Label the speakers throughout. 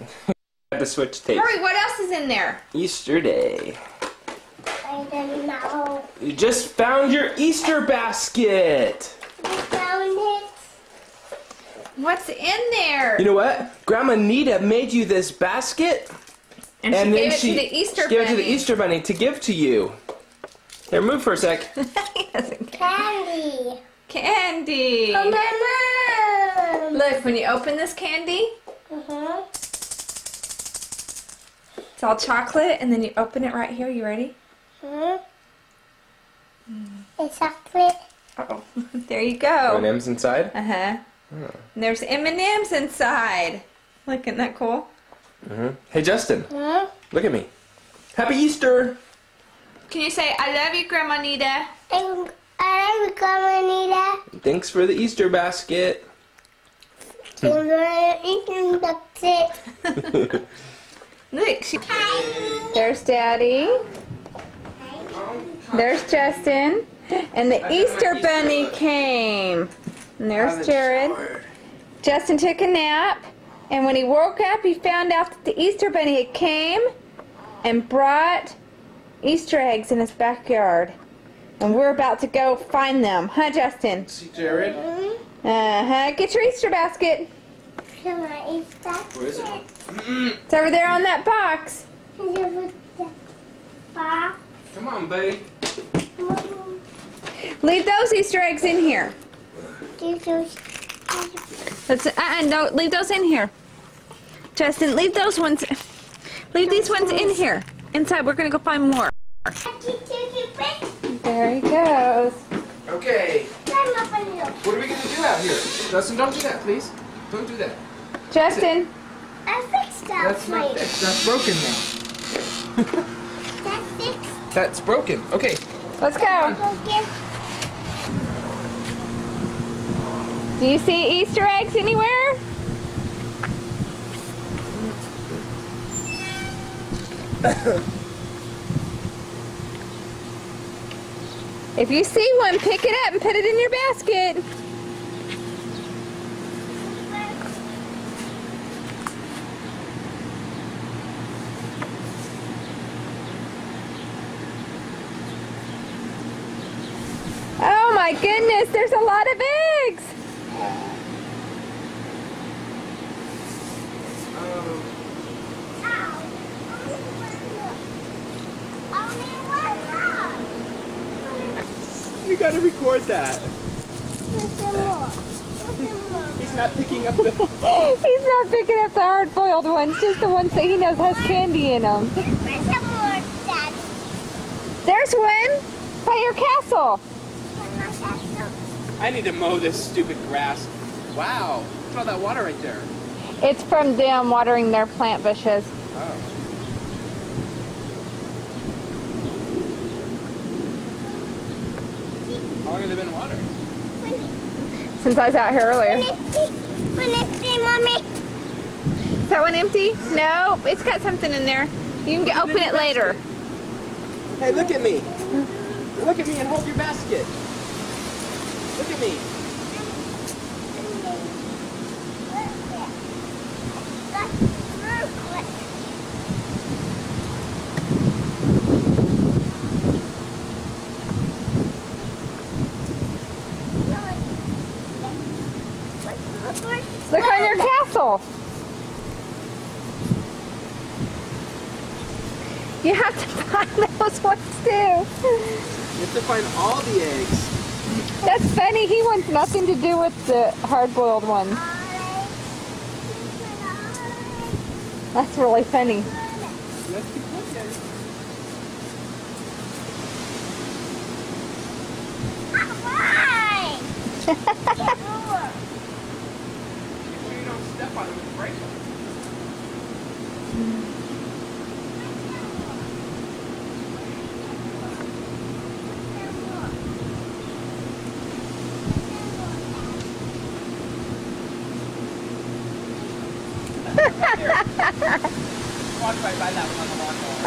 Speaker 1: Have to switch tapes.
Speaker 2: Hurry, what else is in there?
Speaker 1: Easter Day.
Speaker 3: I don't know.
Speaker 1: You just found your Easter basket.
Speaker 3: You found it?
Speaker 2: What's in there?
Speaker 1: You know what? Grandma Nita made you this basket,
Speaker 2: and she
Speaker 1: and
Speaker 2: gave
Speaker 1: then
Speaker 2: it
Speaker 1: she,
Speaker 2: to the Easter
Speaker 1: she gave it to the
Speaker 2: bunny.
Speaker 1: Easter bunny to give to you. Here, move for a sec.
Speaker 2: He doesn't care.
Speaker 3: Candy.
Speaker 2: candy.
Speaker 3: Oh, my mom.
Speaker 2: Look, when you open this candy,
Speaker 3: Uh-huh.
Speaker 2: it's all chocolate, and then you open it right here. You ready?
Speaker 3: Uh-huh. It's chocolate.
Speaker 2: Uh-oh. there you go.
Speaker 1: M&M's inside.
Speaker 2: Uh-huh. And there's M&M's inside. Look, isn't that cool?
Speaker 1: hmm Hey, Justin,
Speaker 3: Huh?
Speaker 1: look at me. Happy Easter.
Speaker 2: Can you say, I love you, Grandma Nita?
Speaker 3: I'm, I'm coming, Anita.
Speaker 1: Thanks for the Easter basket.
Speaker 3: I'm gonna eat and that's it.
Speaker 2: Look, she... There's Daddy. There's Justin. And the Easter Bunny came. And there's Jared. Justin took a nap. And when he woke up, he found out that the Easter Bunny had came and brought Easter eggs in his backyard. And we're about to go find them. Huh, Justin?
Speaker 1: See Jared?
Speaker 2: Uh-huh. Get your Easter basket.
Speaker 3: Come on, eat that.
Speaker 1: Where is it?
Speaker 2: It's over there on that box.
Speaker 3: Pop.
Speaker 1: Come on, buddy. Mm-hmm.
Speaker 2: Leave those Easter eggs in here.
Speaker 3: Jesus.
Speaker 2: Let's, uh-uh, no, leave those in here. Justin, leave those ones, leave these ones in here. Inside, we're gonna go find more. There he goes.
Speaker 1: Okay. What are we gonna do out here? Justin, don't do that, please. Don't do that.
Speaker 2: Justin,
Speaker 3: I fixed that
Speaker 1: That's not
Speaker 3: plate.
Speaker 1: fixed. That's broken now.
Speaker 3: That's fixed.
Speaker 1: That's broken. Okay.
Speaker 2: let's go.
Speaker 3: Okay.
Speaker 2: Do you see Easter eggs anywhere? If you see one, pick it up and put it in your basket. Oh my goodness, there's a lot of eggs.
Speaker 1: You gotta record that. He's not picking up the.
Speaker 2: He's not picking up the hard-boiled ones, just the ones that he knows has candy in them. There's one by your castle.
Speaker 1: I need to mow this stupid grass. Wow. Look at all that water right there.
Speaker 2: It's from them watering their plant bushes.
Speaker 1: Oh. How long have they been watering?
Speaker 2: Since I was out here earlier.
Speaker 3: Mommy.
Speaker 2: Is that one empty? No, it's got something in there. You can get, open it later.
Speaker 1: Hey, look at me. Look at me and hold your basket. Look at me.
Speaker 2: Look on your castle. You have to find those ones too.
Speaker 1: You have to find all the eggs.
Speaker 2: That's funny. He wants nothing to do with the hard-boiled ones. That's really funny.
Speaker 1: Let's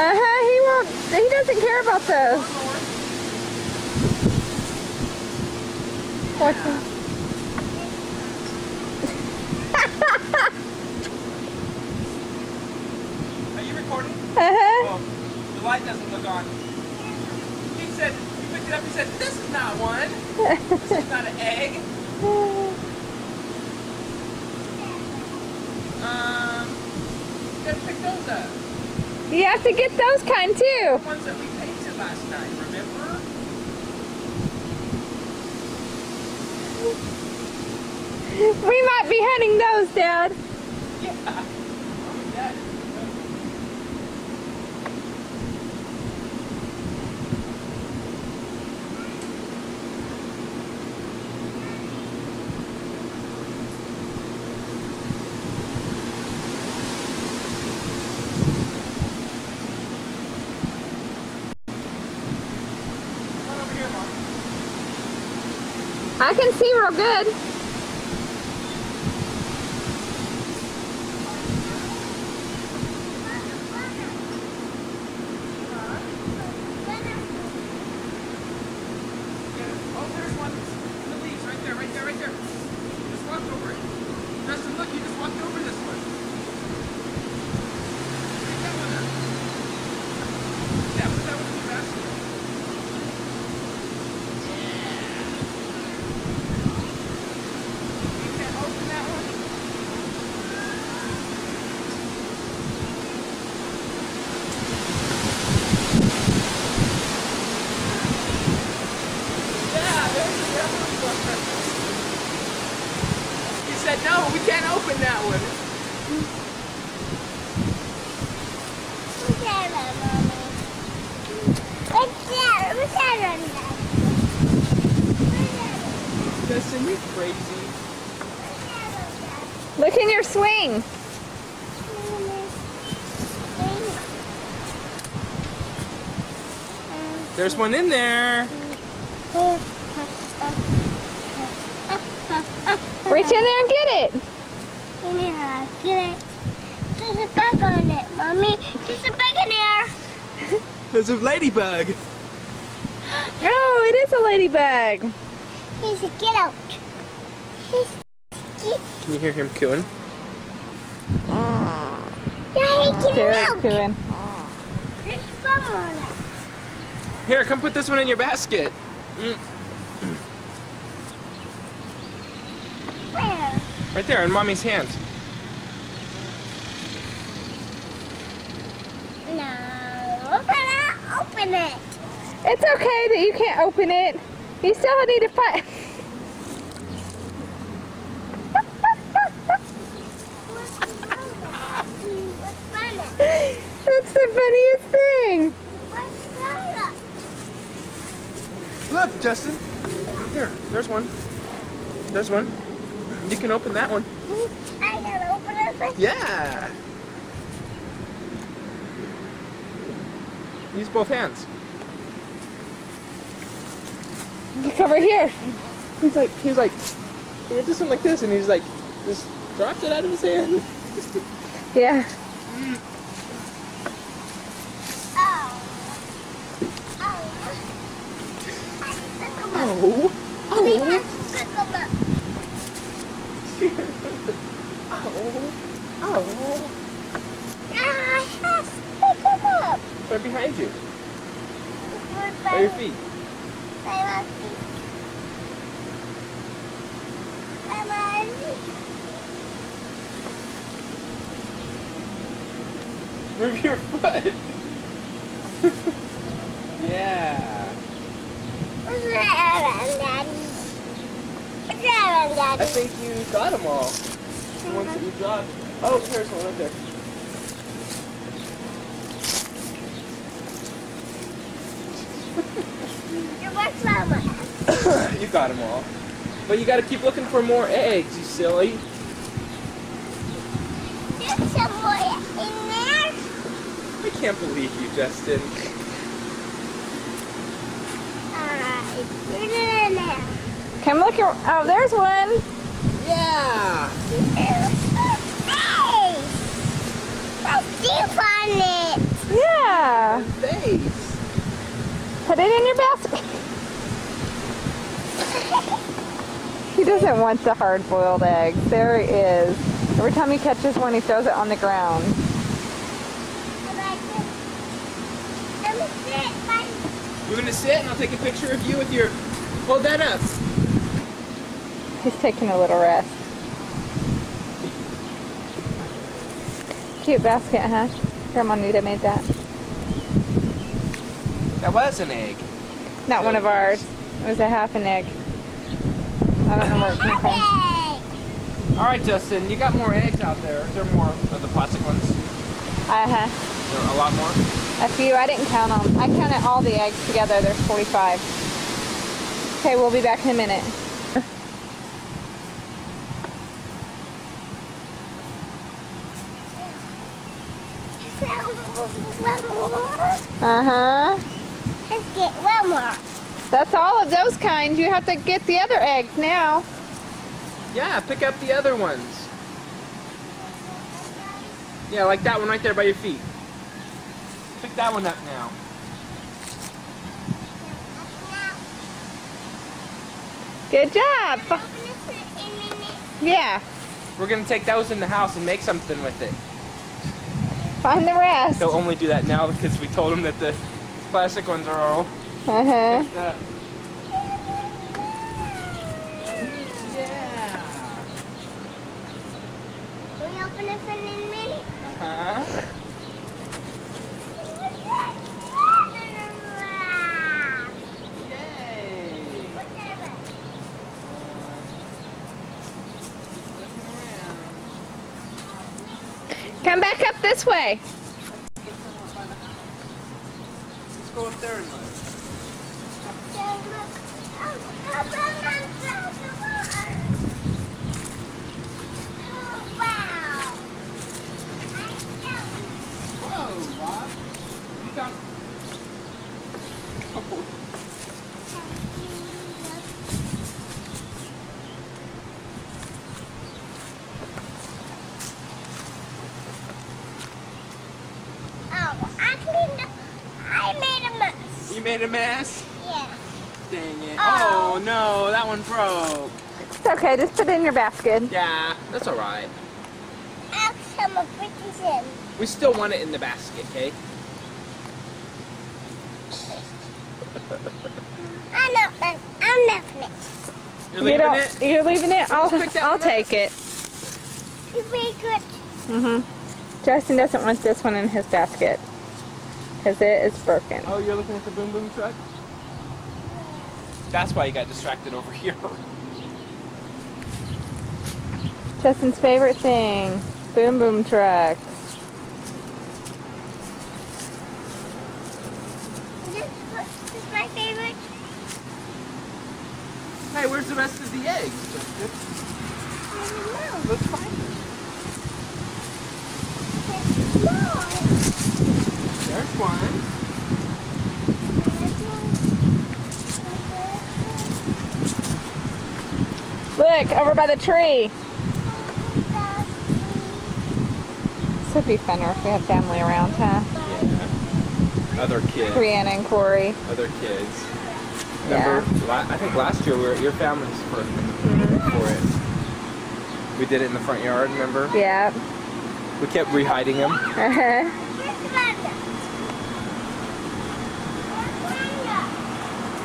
Speaker 1: Uh-huh, he won't, he doesn't care about this. What yeah. Are you recording?
Speaker 2: Uh-huh. Well, the light doesn't look
Speaker 1: on. He said, "You picked it up, he said, this is not one. this is not an egg. gotta pick those up.
Speaker 2: you have to get those kind too.
Speaker 1: The ones that we painted last night, remember?
Speaker 2: We might be hunting those, Dad.
Speaker 1: Yeah.
Speaker 2: I can see real good.
Speaker 1: Oh, there's one in the leaves right there, right there, right there. You just walked over it. Justin, look, you just walked over this one. Pick that one up. Yeah, put that one in the basket. You can't open that one? Yeah, there's the other one. He said, no, we can't open that one.
Speaker 3: What's that on, Mommy? What's that? What's that on, Dad? What's that
Speaker 1: Justin, you crazy.
Speaker 3: on, Dad?
Speaker 2: Look in your swing.
Speaker 1: There's one in there.
Speaker 2: Reach in there and get it.
Speaker 3: Yeah, get it. There's a bug on it, Mommy. There's a bug in there.
Speaker 1: There's a ladybug.
Speaker 2: Oh, it is a ladybug.
Speaker 3: He's a get out. He's get,
Speaker 1: Can you hear him cooing?
Speaker 3: Yeah, he get
Speaker 2: Very
Speaker 3: out.
Speaker 2: cooing.
Speaker 3: There's bug on it.
Speaker 1: Here, come put this one in your basket. Mm,
Speaker 3: Where?
Speaker 1: right there in mommy's hand.
Speaker 3: No. Open it. Open it.
Speaker 2: It's okay that you can't open it. You still need to find.
Speaker 3: What's on it?
Speaker 2: That's the funniest thing.
Speaker 3: What's on it?
Speaker 1: Look, Justin. Here, there's one. There's one. You can open that one.
Speaker 3: I gotta open it first.
Speaker 1: Yeah. Use both hands.
Speaker 2: Look over here.
Speaker 1: He's like, he's like, he did this one like this, and he's like, just dropped it out of his hand.
Speaker 2: Yeah. Mm.
Speaker 3: Oh. Oh. I took 'em up.
Speaker 1: Oh,
Speaker 3: We
Speaker 1: oh,
Speaker 3: have to pick 'em up.
Speaker 1: oh, oh.
Speaker 3: Ah, I have to pick 'em up.
Speaker 1: Right behind you,
Speaker 3: Good
Speaker 1: by your
Speaker 3: bye.
Speaker 1: feet.
Speaker 3: Bye, Mommy. Bye, Mommy.
Speaker 1: Move your foot. yeah.
Speaker 3: What's that on, Daddy?
Speaker 1: I think you got them all. The ones that you dropped. Oh, here's one right there. You got them all. But you gotta keep looking for more eggs, you silly.
Speaker 3: There's some more in there.
Speaker 1: I can't believe you, Justin.
Speaker 3: Alright, put it in there.
Speaker 2: Come look. Your, oh, there's one.
Speaker 1: Yeah.
Speaker 3: Hey! That's deep on it.
Speaker 2: Yeah.
Speaker 1: Face.
Speaker 2: Put it in your basket. He doesn't want the hard-boiled egg. There he is. Every time he catches one, he throws it on the ground.
Speaker 3: I like it. Let me see.
Speaker 1: We're gonna sit and I'll take a picture of you with your. Hold that up.
Speaker 2: He's taking a little rest. Cute basket, huh? Grandma Nita made that.
Speaker 1: That was an egg.
Speaker 2: Not one of ours. It was a half an egg. I don't know where it came from.
Speaker 1: All right, Justin, you got more eggs out there. Is there more of the plastic ones?
Speaker 2: Uh-huh.
Speaker 1: There a lot more.
Speaker 2: A few. I didn't count them. I counted all the eggs together. There's 45. Okay, we'll be back in a minute.
Speaker 3: One more.
Speaker 2: Uh-huh.
Speaker 3: Let's get one more.
Speaker 2: That's all of those kinds. You have to get the other eggs now.
Speaker 1: Yeah, pick up the other ones. Yeah, like that one right there by your feet. Pick that one up now.
Speaker 2: Good job.
Speaker 3: Open this in a minute.
Speaker 2: Yeah.
Speaker 1: We're gonna take those in the house and make something with it.
Speaker 2: Find the rest.
Speaker 1: They'll only do that now because we told them that the plastic ones are all.
Speaker 2: Uh-huh.
Speaker 1: Uh, yeah.
Speaker 3: Will open this in a minute?
Speaker 1: Huh? Yay.
Speaker 2: Come back up this way.
Speaker 1: Let's go up there and look. Whoa, Bob. You got. Oh,
Speaker 3: Oh, I cleaned up. I made a mess.
Speaker 1: you made a mess?
Speaker 3: Yeah.
Speaker 1: Dang it.
Speaker 3: Oh.
Speaker 1: Oh, no, that one broke.
Speaker 2: It's okay. Just put it in your basket.
Speaker 1: Yeah, that's alright.
Speaker 3: I'll some of Ricky's in.
Speaker 1: We still want it in the basket, okay?
Speaker 3: I'm not. I'm not it.
Speaker 1: You're leaving
Speaker 2: don't,
Speaker 1: it?
Speaker 2: You're leaving it? I'll, I'll take it.
Speaker 3: It's very good.
Speaker 2: Mm-hmm. Justin doesn't want this one in his basket because it is broken.
Speaker 1: Oh, you're looking at the boom boom truck? That's why you got distracted over here.
Speaker 2: Justin's favorite thing, boom boom trucks.
Speaker 3: This, this is my favorite.
Speaker 1: Hey, where's the rest of the eggs? Justin?
Speaker 3: I don't know.
Speaker 1: Let's find them. There's one.
Speaker 2: Look, over by the tree. This would be funner if we had family around, huh?
Speaker 1: Yeah. Other kids.
Speaker 2: Brianna and Corey.
Speaker 1: Other kids.
Speaker 2: Yeah.
Speaker 1: Remember, la- I think last year we were at your family's for, for it. We did it in the front yard, remember?
Speaker 2: Yeah.
Speaker 1: We kept rehiding them.
Speaker 2: Uh-huh.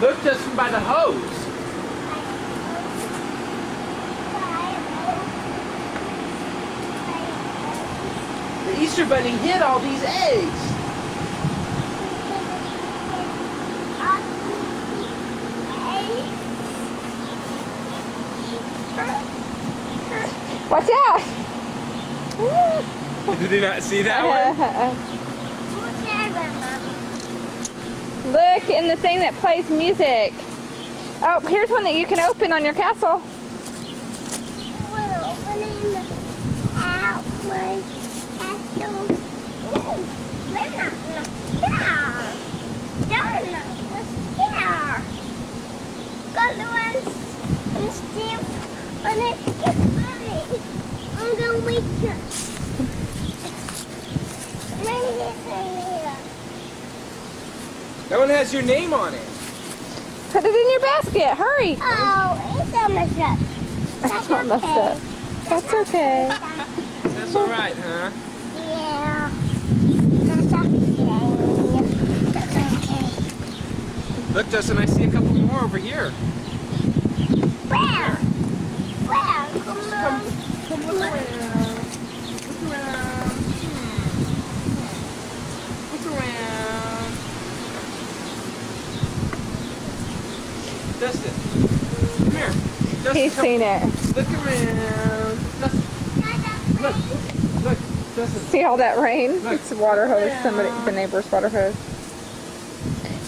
Speaker 1: Look, Justin, by the hose. The Easter Bunny hid all these eggs.
Speaker 2: Watch out!
Speaker 1: Did you not see that one?
Speaker 2: Look in the thing that plays music. Oh, here's one that you can open on your castle.
Speaker 3: Right here, right here.
Speaker 1: That one has your name on it.
Speaker 2: Put it in your basket. Hurry.
Speaker 3: Oh, it's on the shut.
Speaker 2: That's not messed up. That's okay.
Speaker 1: That's all right, huh?
Speaker 3: Yeah. That's okay. That's okay.
Speaker 1: Look, Justin, I see a couple more over here.
Speaker 3: Where? Where? Come on.
Speaker 1: Come look around. Look around. Hmm. Look around. Justin, come here. Justin,
Speaker 2: He's
Speaker 1: come-
Speaker 2: seen it.
Speaker 1: Look around. Justin, look, look, Justin.
Speaker 2: See all that rain?
Speaker 1: Look.
Speaker 2: It's a water hose, somebody, the neighbor's water hose.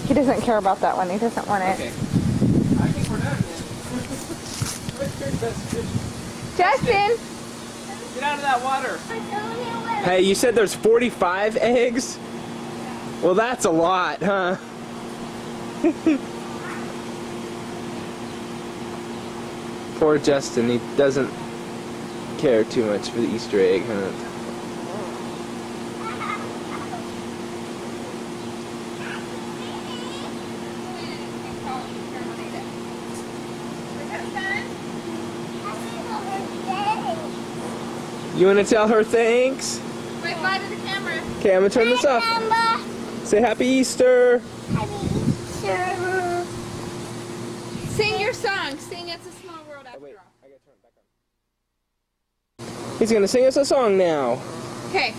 Speaker 2: He doesn't care about that one. He doesn't want it.
Speaker 1: Okay. I think we're done then. Look here, Justin.
Speaker 2: Justin!
Speaker 1: Get out of that water.
Speaker 3: I don't know where.
Speaker 1: Hey, you said there's 45 eggs? Well, that's a lot, huh? Poor Justin, he doesn't care too much for the Easter egg hunt. You want to tell her thanks?
Speaker 2: Wait, bye to the camera.
Speaker 1: Okay, I'm gonna turn this off. Say Happy Easter. Happy Easter.
Speaker 2: Sing your song. Sing It's a Small World after all.
Speaker 1: He's gonna sing us a song now.
Speaker 2: Okay.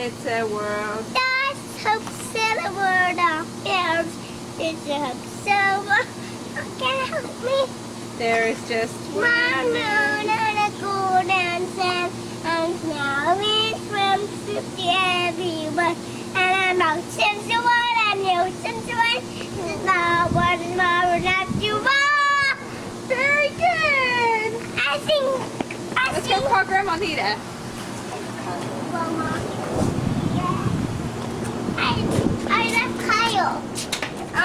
Speaker 2: It's a world.
Speaker 3: It's a summer. Can you help me?
Speaker 2: There is just
Speaker 3: One
Speaker 2: one.
Speaker 3: moon and a golden sun, and now it's from to everyone. And I'm out since the one and you since the one. There's no one more not you are.
Speaker 2: Very good.
Speaker 3: I think, I
Speaker 2: Let's go
Speaker 3: think,
Speaker 2: call Grandma Nita.
Speaker 3: Mama. I, I love Kyle. I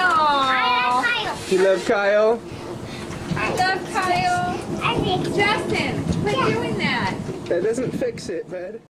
Speaker 2: Oh,
Speaker 3: love Kyle.
Speaker 1: You love Kyle?
Speaker 2: I love Kyle.
Speaker 3: I think
Speaker 2: Justin, quit doing that.
Speaker 1: That doesn't fix it, bud.